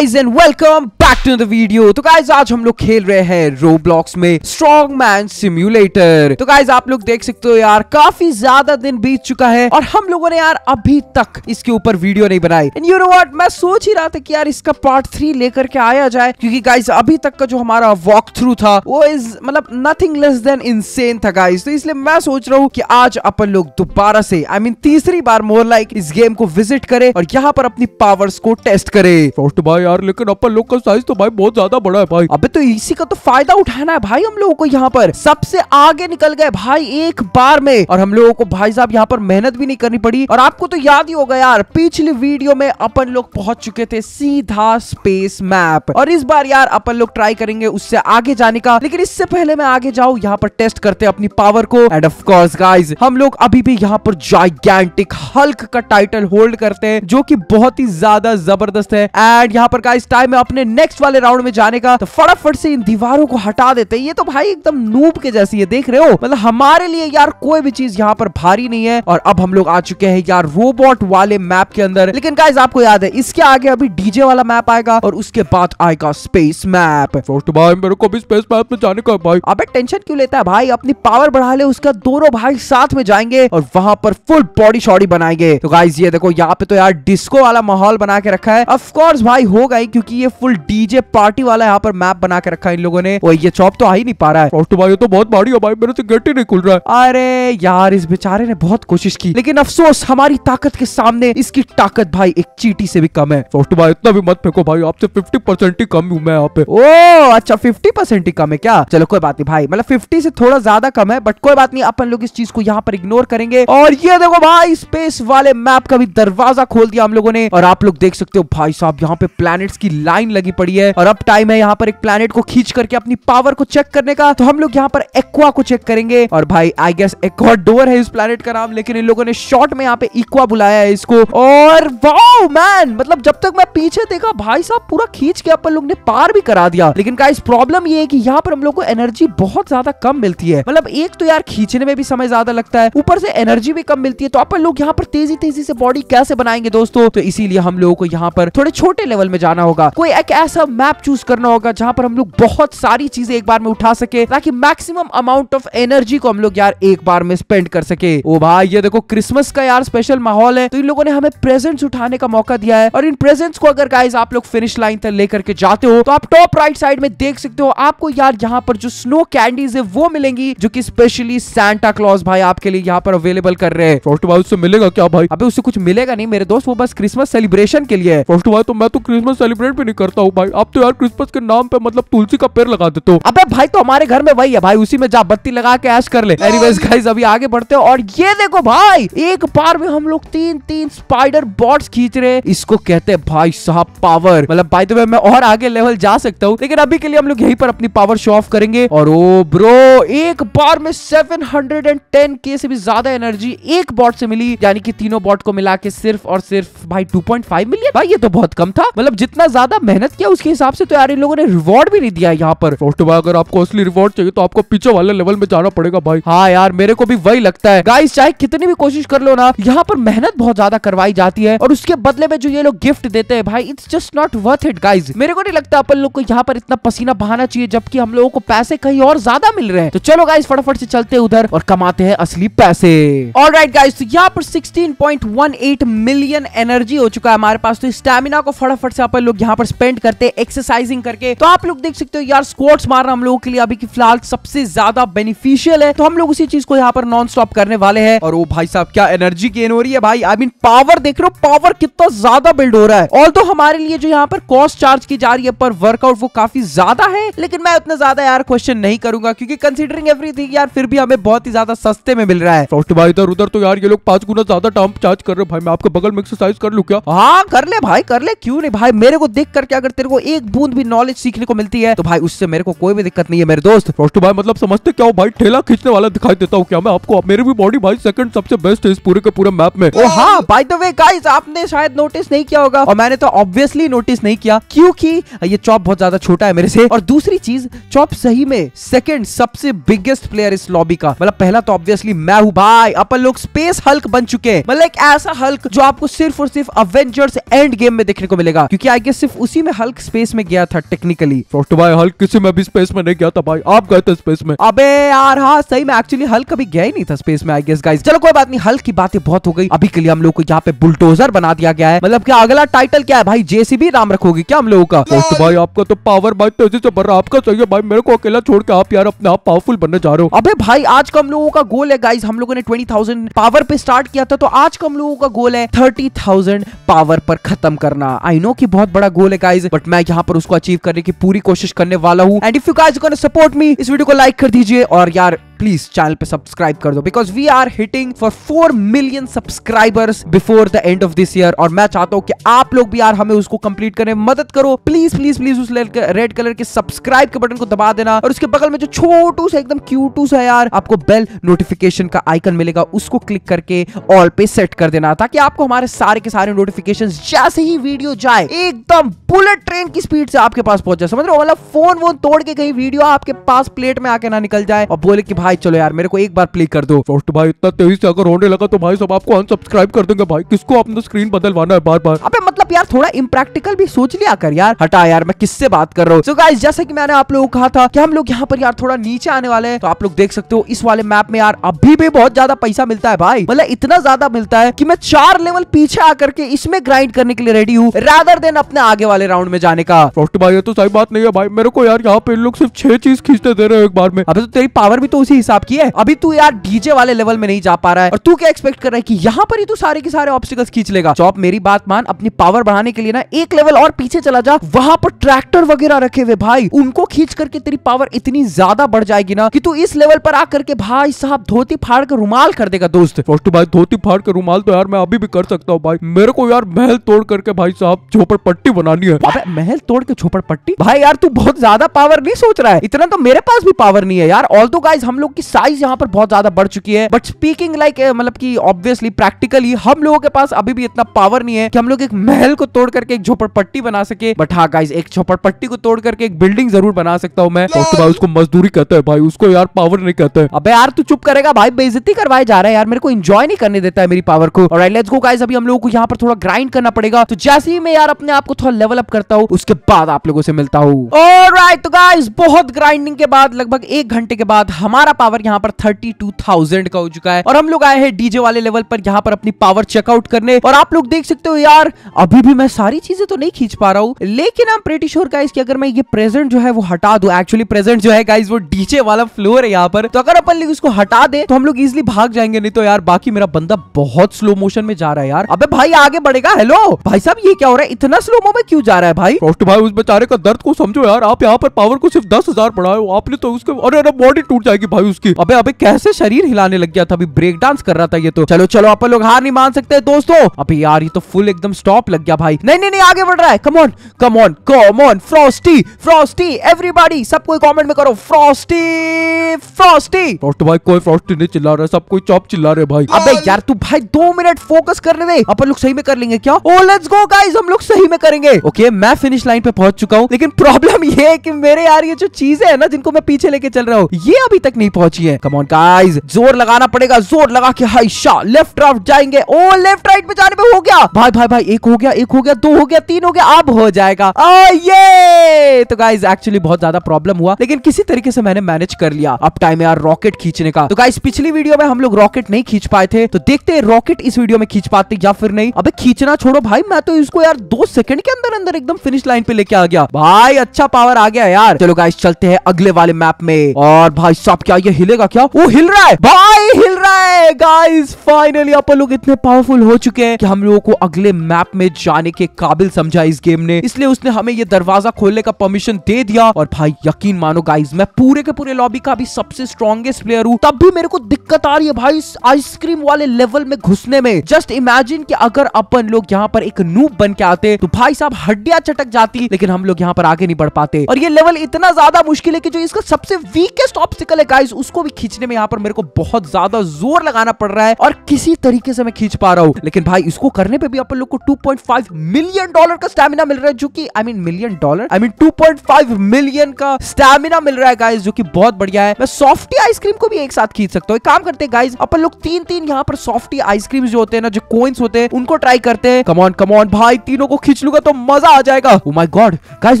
Guys and welcome back to the video तो guys आज हम लोग खेल रहे हैं रोब्लॉक्स में स्ट्रॉन्ग मैन सिम्युलेटर तो गाइस आप लोग देख सकते हो यार काफ़ी ज़्यादा दिन बीत चुका है और हम लोगों ने यार अभी तक इसके ऊपर वीडियो नहीं बनाई। एंड यू नो व्हाट मैं सोच ही रहा था कि यार इसका पार्ट थ्री लेकर के आया जाए क्योंकि गाइस अभी तक का जो हमारा वॉक थ्रू था वो इज़ मतलब नथिंग लेस देन इंसेन था गाइस तो इसलिए मैं सोच रहा हूँ की आज अपन लोग दोबारा से आई I मीन mean, तीसरी बार मोर लाइक इस गेम को विज़िट करे और यहाँ पर अपनी पावर्स को टेस्ट करे। भाई यार, लेकिन अपन लोग का साइज़ तो भाई बहुत ज़्यादा बड़ा है भाई। अबे तो इसी का तो फ़ायदा उठाना है भाई हम लोगों को यहाँ पर। सबसे आगे निकल गए भाई एक बार में। और हम लोगों को भाई साहब यहाँ पर मेहनत भी नहीं करनी पड़ी। और आपको तो याद ही होगा यार, पिछली वीडियो में अपन लोग पहुँच चुके थे सीधा स्पेस मैप और इस बार यार अपन लोग ट्राई करेंगे उससे आगे जाने का। लेकिन इससे पहले मैं आगे जाऊँ, यहाँ पर टेस्ट करते अपनी पावर को। एंड ऑफ़ कोर्स गाइस हम लोग अभी भी यहाँ पर जाइगेंटिक हल्क का टाइटल होल्ड करते हैं, जो कि बहुत ही ज़्यादा ज़बरदस्त है। एंड यहाँ पर गाइस टाइम है अपने नेक्स्ट वाले राउंड में जाने का। तो फटाफट से इन दीवारों को हटा देते हैं। ये तो भाई एकदम नूब के जैसी है देख रहे हो? मतलब हमारे लिए यार कोई भी चीज़ यहाँ पर भारी नहीं है। और अब हम लोग आ चुके हैं यार रोबोट वाले मैप के अंदर। लेकिन गाइस आपको याद है इसके आगे अभी डीजे वाला मैप आएगा और उसके बाद आएगा स्पेस मैप फ़र्स्ट भाई मेरे को भी स्पेस मैप में जाने का भाई। अबे टेंशन क्यों लेता है भाई? अपनी पावर बढ़ा ले उसका दोनों भाई साथ में जाएँगे और वहाँ पर फुल बॉडी शॉडी बनाएँगे। तो गाइस ये देखो यहाँ पे तो यार डिस्को वाला माहौल बना के रखा है। ऑफ़ कोर्स भाई होगा ही क्योंकि ये फुल डीजे पार्टी वाला यहाँ पर मैप बना के रखा है इन लोगों ने। वो ये चौप तो आ ही नहीं पा रहा है। फ़र्स्ट भाई ये तो बहुत भारी है भाई मेरे से गेट ही नहीं खुल रहा है। अरे यार इस बेचारे ने बहुत कोशिश की लेकिन अफसोस हमारी ताकत के सामने इसकी ताकत भाई एक चीटी से भी कम है। फ़र्स्ट भाई इतना भी मत फेंको भाई आपसे फिफ्टी परसेंट ही कम हूँ मैं यहाँ पे। ओ अच्छा फिफ्टी परसेंट ही कम है क्या? चलो कोई बात नहीं भाई मतलब फिफ्टी से थोड़ा ज़्यादा कम है बट कोई बात नहीं अपन लोग इस चीज़ को यहाँ पर इग्नोर करेंगे। और ये देखो भाई स्पेस वाले मैप का भी दरवाज़ा खोल दिया हम लोगों ने। और आप लोग देख सकते हो भाई साहब यहाँ पे प्लैनेट्स की लाइन लगी पड़ी है और अब टाइम है यहाँ पर एक प्लैनेट को खींच करके अपनी पावर को चेक करने का। तो हम लोग यहाँ पर एक्वा को चेक करेंगे और भाई आई गेस एक्वा डोर है इस प्लैनेट का नाम, लेकिन इन लोगों ने शॉर्ट में यहाँ पे इक्वा बुलाया है इसको। और वाओ मैन मतलब जब तक मैं पीछे देखा, भाई साहब, पूरा खींच के अपन लोग ने पार भी करा दिया। लेकिन का प्रॉब्लम ये है कि यहाँ पर हम लोग को एनर्जी बहुत ज़्यादा कम मिलती है। मतलब एक तो यार खींचने में भी समय ज़्यादा लगता है, ऊपर से एनर्जी भी कम मिलती है तो अपन लोग यहाँ पर तेज़ी तेज़ी से बॉडी कैसे बनाएँगे दोस्तों? तो इसीलिए हम लोगों को यहाँ पर थोड़े छोटे लेवल में जाना होगा। कोई एक ऐसा मैप चूज़ करना होगा जहाँ पर हम लोग बहुत सारी चीज़ें एक बार में उठा सके ताकि मैक्सिमम अमाउंट ऑफ़ एनर्जी को हम लोग यार एक बार में स्पेंड कर सके। ओ भाई ये देखो क्रिसमस का यार स्पेशल माहौल है। तो इन लोगों ने हमें प्रेजेंट्स उठाने का मौका दिया है। और इन प्रेजेंट्स को अगर गाइज़ आप लोग फिनिश लाइन तक लेकर के जाते हो तो आप टॉप राइट साइड में देख सकते हो आपको यार यहाँ पर जो स्नो कैंडीज है वो मिलेंगी जो की स्पेशली सेंटा क्लॉज भाई आपके लिए यहाँ पर अवेलेबल कर रहे हैं। फ़र्स्ट उससे मिलेगा क्या भाई? अबे उससे कुछ मिलेगा नहीं मेरे दोस्त वो बस क्रिसमस सेलिब्रेशन के लिए फ़र्स्ट तो मैं तो क्रिसमस सेलिब्रेट भी नहीं करता हूँ भाई। अब तो यार क्रिसमस के नाम पे मतलब तुलसी का पेड़ लगा देते हो। अबे भाई तो हमारे घर में वही है भाई उसी में जा बत्ती लगा के ऐश कर ले। एनीवेज गाइस अभी आगे बढ़ते हैं। और ये देखो भाई एक बार में हम लोग तीन तीन स्पाइडर बॉट्स खींच रहे हैं। इसको कहते हैं भाई साहब पावर मतलब द वे मैं और आगे लेवल जा सकता हूँ लेकिन अभी के लिए हम लोग यहीं पर अपनी पावर शो ऑफ़ करेंगे। और ओ ब्रो एक बार में 710 के से भी ज़्यादा एनर्जी एक बॉट से मिली। यानी कि तीनों बॉट को मिला के सिर्फ़ और सिर्फ़ भाई 2.5 मिलियन भाई ये तो बहुत कम था। मतलब जितना ज़्यादा मेहनत किया उसके हिसाब से तो यार इन लोगों ने रिवॉर्ड भी नहीं दिया यहाँ पर। फ़र्स्ट भाई अगर आपको असली रिवॉर्ड चाहिए तो आपको पीछे वाले लेवल में जाना पड़ेगा भाई। हाँ यार मेरे को भी वही लगता है। गाइस चाहे कितनी भी कोशिश कर लो ना यहाँ पर मेहनत बहुत ज़्यादा करवाई जाती है और उसके बदले में जो ये लोग गिफ्ट देते हैं भाई it's just not worth it guys मेरे को नहीं लगता अपन लोग को यहाँ पर इतना पसीना बहाना चाहिए जबकि हम लोगों को पैसे कहीं और ज़्यादा मिल रहे हैं। तो चलो गाइज़ फटाफट से चलते हैं उधर और कमाते हैं असली पैसे। ऑल राइट गाइज़ तो यहाँ पर 16.18 मिलियन एनर्जी हो चुका है हमारे पास। तो स्टेमिना को फटाफट से अपन लोग यहाँ पर स्पेंड करते हैं एक्सरसाइजिंग करके। तो आप लोग देख सकते हो यार स्क्वाट्स मारना हम लोगों के लिए अभी की फ़िलहाल सबसे ज़्यादा बेनिफिशियल है। तो हम लोग उसी चीज़ को यहाँ पर नॉन स्टॉप करने वाले हैं। और वो भाई साहब क्या एनर्जी गेन हो रही है भाई? आई मीन पावर देख रहे हो पावर कितना ज़्यादा बिल्ड हो रहा है। और तो हमारे लिए जो यहाँ पर कॉस्ट चार्ज की जा रही है पर वर्कआउट वो काफ़ी ज़्यादा है। लेकिन मैं उतना ज़्यादा यार क्वेश्चन नहीं करूँगा क्योंकि कंसिडरिंग एवरीथिंग यार फिर भी हमें बहुत ही ज़्यादा सस्ते में मिल रहा है। फ़र्स्ट भाई इधर उधर तो यार ये लोग पाँच गुना ज़्यादा टाइम चार्ज कर रहे हो। भाई मैं आपके बगल में एक्सरसाइज कर लू क्या? हाँ कर ले भाई कर ले। क्यों नहीं भाई? मेरे को देख करके अगर तेरे को एक बूंद भी नॉलेज सीखने को मिलती है तो भाई उससे मेरे को कोई भी दिक्कत नहीं है मेरे दोस्त। फ़र्स्ट भाई मतलब समझते क्या हो? भाई ठेला खींचने वाला दिखाई देता हूँ क्या मैं आपको? मेरी भी बॉडी भाई सेकंड सबसे बेस्ट है इस पूरे के पूरे मैप में। ओ हाँ बाय द वे गाइस आपने शायद नोटिस नहीं किया होगा और मैंने तो ऑब्वियसली नोटिस नहीं किया क्योंकि ये चॉप बहुत ज़्यादा छोटा है मेरे से। और दूसरी चीज़ चॉप सही में सेकंड सबसे बिगेस्ट प्लेयर इस लॉबी का। मतलब पहला तो ऑब्वियसली मैं हूँ भाई अपन लोग स्पेस हल्क बन चुके हैं। मतलब एक ऐसा हल्क जो आपको सिर्फ़ और सिर्फ़ अवेंजर्स एंड गेम में देखने को मिलेगा क्योंकि आई गेस सिर्फ़ उसी में हल्क स्पेस में गया था टेक्निकली फ्रॉस्ट भाई हल्क किसी में भी स्पेस में नहीं गया था भाई। आप गए थे स्पेस में। अबे यार हाँ सही में एक्चुअली हल्क कभी गया ही नहीं था स्पेस में आई गेस गाइस चलो कोई बात नहीं हल्क की बातें बहुत हो गई। अभी के लिए हम लोग को यहाँ पे बुलडोजर बना दिया गया है। मतलब क्या अगला टाइटल क्या है भाई? जेसीबी नाम रखोगे क्या हम लोगों का? फ्रॉस्ट भाई आपका तो पावर भाई तेज़ी से बढ़ रहा है। आपका चाहिए भाई मेरे को अकेला छोड़ के आप यार अपने आप पावरफुल बनने जा रहे हो। अबे भाई आज का हम लोगों का गोल है गाइस हम लोगों ने ट्वेंटी थाउज़ेंड पावर पे स्टार्ट किया था तो आज का हम लोगों का गोल है थर्टी थाउज़ेंड पावर पर खत्म करना। आई नो कि बहुत बड़ा गोल है गाइज़ बट मैं यहाँ पर उसको अचीव करने की पूरी कोशिश करने वाला हूँ. And if you guys support me इस वीडियो को लाइक कर दीजिए. और यार प्लीज़ चैनल पे सब्सक्राइब कर दो because we are hitting for four million subscribers before the end of this year और मैं चाहता हूँ कि आप लोग भी यार हमें उसको कंप्लीट करने में मदद करो। प्लीज़ प्लीज़ प्लीज़ उस रेड कलर के सब्सक्राइब के बटन को दबा देना। और उसके बगल में जो छोटू सा, एकदम क्यूटू सा यार, आपको बेल नोटिफिकेशन का आइकन मिलेगा, उसको क्लिक करके ऑल पे सेट कर देना, ताकि आपको हमारे सारे के सारे नोटिफिकेशन जैसे ही वीडियो जाए, एकदम बुलेट ट्रेन की स्पीड से आपके पास पहुँच जाए। समझ रहे हो? मतलब फ़ोन वोन तोड़ के कहीं वीडियो आपके पास प्लेट में आके ना निकल जाए और बोले कि भाई चलो यार मेरे को एक बार प्ले कर दो। फ्रॉस्ट भाई इतना तेज़ी से अगर होने लगा तो भाई सब आपको अनसब्सक्राइब कर देंगे भाई। किसको अपना स्क्रीन बदलवाना है बार बार अबे मतलब यार थोड़ा इम्प्रैक्टिकल भी सोच लिया कर यार। हटा यार मैं किससे बात कर रहा हूँ? So guys, जैसे कि मैंने आप लोगों को कहा था कि हम लोग यहाँ पर यार थोड़ा नीचे आने वाले हैं तो आप लोग देख सकते हो इस वाले मैप में यार अभी भी बहुत ज़्यादा पैसा मिलता है भाई। मतलब इतना ज़्यादा मिलता है की मैं चार लेवल पीछे आकर के इसमें ग्राइंड करने के लिए रेडी हूँ रादर देन अपने आगे वाले राउंड में जाने का। फ्रॉस्ट भाई तो सही बात नहीं है भाई। मेरे को यार यहाँ पे लोग सिर्फ़ छह चीज़ खींचते दे रहे हैं एक बार में। अबे तो तेरी पावर भी तो उसी हिसाब की है। अभी तू यार डीजे वाले लेवल में नहीं जा पा रहा है और तू क्या एक्सपेक्ट कर रहा है कि यहाँ पर ही तू सारे के सारे ऑब्स्टिकल्स खींच लेगा? चौप मेरी बात मान अपनी पावर बढ़ाने के लिए ना एक लेवल और पीछे चला जा। वहाँ पर ट्रैक्टर वगैरह रखे हुए भाई। उनको खींच करके तेरी पावर इतनी ज़्यादा बढ़ जाएगी ना कि तू इस लेवल पर आकर के भाई साहब धोती फाड़ कर रुमाल कर देगा दोस्त। फ्रॉस्ट भाई धोती फाड़ के रुमाल तो यार मैं अभी भी कर सकता हूँ भाई। मेरे को यार महल तोड़ करके भाई साहब झोपड़ पट्टी बनानी है। अबे महल तोड़ के झोपड़ पट्टी? भाई यार तू बहुत ज़्यादा पावर नहीं सोच रहा है। इतना तो मेरे पास भी पावर नहीं है यार। ऑल तो गाइज़ हम लोग की साइज़ यहाँ पर बहुत ज़्यादा बढ़ चुकी है। बट स्पीकिंग लाइक मतलब की ऑब्वियसली प्रैक्टिकली हम लोगों के पास अभी भी इतना पावर नहीं है कि हम लोग एक महल को तोड़ करके एक झोपड़पट्टी बना सके। बट हाँ गाइज़ एक झोपड़पट्टी को तोड़ करके एक बिल्डिंग ज़रूर बना सकता हूँ मैं। फ्रॉस्ट भाई उसको मजदूरी कहते हैं भाई उसको यार पावर नहीं कहते। हैं अबे यार तू चुप करेगा भाई बेइज्जती करवाए जा रहा है यार। मेरे को एंजॉय नहीं करने देता है मेरी पावर को। और लेट्स गो गाइस अभी हम लोगों को यहाँ पर थोड़ा ग्राइंड करना पड़ेगा। तो जैसे ही मैं यार अपने आप को थोड़ा लेवल अप करता हूँ उसके बाद आप लोगों से मिलता हूँ। ऑलराइट तो गाइस बहुत ग्राइंडिंग के बाद लगभग एक घंटे के बाद हमारा पावर यहाँ पर थर्टी टू थाउज़ेंड का हो चुका है। और हम लोग आए हैं डीजे वाले लेवल पर यहाँ पर अपनी पावर चेकआउट करने। और आप लोग देख सकते हो यार, अभी भी मैं सारी चीज़ें तो नहीं खींच पा रहा हूँ। लेकिन हम प्रेटी श्योर गाइस कि अगर मैं ये प्रेजेंट जो है वो हटा दूँ। एक्चुअली प्रेजेंट जो है गाइस वो डीजे वाला फ्लोर है यहाँ पर। तो अगर अपन लोग इसको हटा दे तो हम लोग इजिली भाग जाएँगे। नहीं तो यार, बाकी मेरा बंदा बहुत स्लो मोशन में जा रहा है यार। अबे भाई, आगे बढ़ेगा। हेलो भाई साहब, ये क्या हो रहा है? इतना स्लो में क्यों जा रहा है भाई? फ्रॉस्ट भाई, उस बेचारे का दर्द को समझो यार। आप यहाँ पर पावर को सिर्फ़ दस हज़ार बढ़ाए आपने तो उसके अरे अरे बॉडी टूट जाएगी भाई। उसकी। अबे अबे कैसे शरीर हिलाने लग गया था? अभी ब्रेक डांस कर रहा था ये तो। चलो चलो अपन लोग हार नहीं मान सकते दोस्तों। अबे यार ये तो फुल एकदम स्टॉप लग गया भाई। नहीं नहीं नहीं आगे बढ़ रहा है। Come on come on come on frosty frosty everybody सब कोई कमेंट में करो। फ्रॉस्टी फ्रॉस्टी फ्रॉस्ट भाई कोई फ्रॉस्ट नहीं चिल्ला रहा सब कोई चॉप चिल्ला रहे भाई। अबे यार तू भाई दो मिनट फोकस करने दे। अपन लोग सही में कर लेंगे क्या? ओ लेट्स गो गाइस हम लोग सही में करेंगे। ओके मैं फिनिश लाइन पे पहुँच चुका हूँ लेकिन प्रॉब्लम ये है कि मेरे यार ये जो चीज़ें है ना जिनको मैं पीछे लेके चल रहा हूँ ये अभी तक नहीं पहुँची है। कम ऑन गाइस ज़ोर लगाना पड़ेगा, ज़ोर लगा के हाई शाह लेफ़्ट राइट जाएँगे। ओ लेफ़्ट राइट पे जाने पे हो गया। भाई भाई भाई, एक हो गया, एक हो गया, दो हो गया, तीन हो गया, अब हो जाएगा। ये तो गाइस एक्चुअली बहुत ज़्यादा प्रॉब्लम हुआ, लेकिन किसी तरीके से मैंने मैनेज कर लिया अब टाइम यार रॉकेट खींचने का। तो गाइस पिछली वीडियो में हम लोग रॉकेट नहीं खींच पाए थे तो देखते हैं रॉकेट इस वीडियो में खींच पाते या फिर नहीं। अबे, खींचना छोड़ो भाई, मैं तो इसको यार दो सेकंड के अंदर अंदर एकदम फिनिश लाइन पे लेके आ गया। भाई अच्छा पावर आ गया यार। चलो गाइस चलते हैं अगले वाले मैप में। और भाई साहब, क्या ये हिलेगा क्या? वो हिल रहा है। भाई, हिल रहा है। गाइस फाइनली अपन लोग इतने पावरफुल हो चुके हैं कि हम लोगों को अगले मैप में जाने के काबिल समझा इस गेम ने। इसलिए उसने हमें ये दरवाज़ा खोलने का परमिशन दे दिया। और भाई, यकीन मानो गाइस मैं पूरे के पूरे लॉबी का भी सबसे स्ट्रॉन्गेस्ट प्लेयर हूँ। तब भी मेरे को दिक्कत आ रही है भाई आइसक्रीम वाले लेवल में घुसने में। जस्ट इमेजिन की अगर अपन लोग यहाँ पर एक नूब बन के आते तो भाई साहब, हड्डियाँ चटक जाती, लेकिन हम लोग यहाँ पर आगे नहीं बढ़ पाते। और ये लेवल इतना ज़्यादा मुश्किल है कि जो इसका सबसे वीकेस्ट ऑब्स्टिकल है गाइस गाइस उसको भी खींचने में यहाँ पर मेरे को बहुत ज़्यादा ज़ोर लगाना पड़ रहा है और किसी तरीके से मैं खींच पा रहा हूँ। लेकिन भाई, इसको करने पे भी अपन लोग को 2.5 मिलियन डॉलर का स्टैमिना मिल रहा है, जो कि I mean million dollar I mean 2.5 million का स्टैमिना मिल रहा है गाइस जो कि बहुत बढ़िया है। मैं सॉफ्टी आइसक्रीम को भी एक साथ खींच सकता हूँ। काम करते गाइस अपन लोग तीन तीन यहाँ पर सॉफ्टी आइसक्रीम जो होते हैं ना, जो कोइंस होते हैं, उनको ट्राई करते हैं। कमॉन कमॉन भाई, तीनों को खींच लूँगा तो मज़ा आ जाएगा। माय गॉड गाइस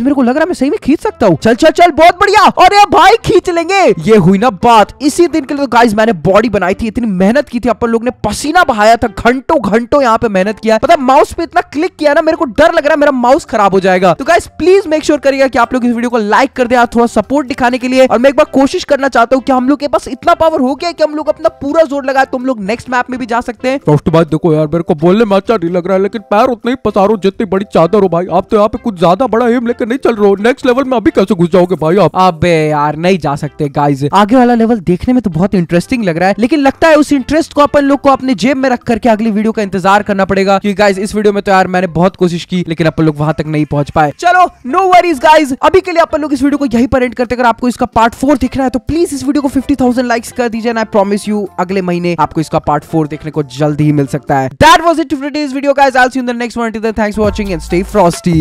मेरे को लग रहा है मैं सही में खींच सकता हूँ। चल चल चल, बहुत बढ़िया। और भाई, खींच लेंगे। ये हुई ना बात इसी दिन के लिए तो गाइस मैंने बॉडी बनाई थी इतनी मेहनत की थी अपन लोग ने पसीना बहाया था घंटों घंटों यहाँ पे मेहनत किया। पता माउस पे इतना क्लिक किया ना मेरे को डर लग रहा है मेरा माउस खराब हो जाएगा। तो गाइस प्लीज़ मेक श्योर करिएगा कि आप लोग इस वीडियो को लाइक कर दे थोड़ा सपोर्ट दिखाने के लिए। और मैं एक बार कोशिश करना चाहता हूँ कि हम लोग के पास इतना पावर हो गया कि हम लोग अपना पूरा ज़ोर लगाए तो हम लोग नेक्स्ट मैप में भी जा सकते हैं। फ़र्स्ट बात देखो यार मेरे को बोलने में अच्छा नहीं लग रहा है लेकिन पैर उतना ही पसारो जितनी बड़ी चादर हो भाई। आप तो यहाँ पे कुछ ज़्यादा बड़ा एम लेकर नहीं चल रहे हो। नेक्स्ट लेवल में अभी कैसे घुस जाओगे भाई आप? अबे यार नहीं जा सकते गाइस आगे वाला लेवल देखने में तो बहुत इंटरेस्टिंग लग रहा है, लेकिन लगता है उस इंटरेस्ट को अपन लोग को अपने जेब में रख करके अगली वीडियो का इंतज़ार करना पड़ेगा क्योंकि गाइस इस वीडियो में तो यार मैंने बहुत कोशिश की, लेकिन अपन लोग वहाँ तक नहीं पहुँच पाए। चलो नो वरीज गाइस अभी के लिए अपन लोग इस वीडियो को यही पर एंड करते अगर आपको इसका पार्ट फोर दिख रहा है तो प्लीज़ इस वीडियो को फिफ्टी थाउज़ेंड लाइक्स कर दीजिए आई प्रॉमिस यू अगले महीने आपको इसका पार्ट फोर देखने को जल्द ही मिल सकता है। That was it to video guys I see in the next one thanks for watching and stay frosty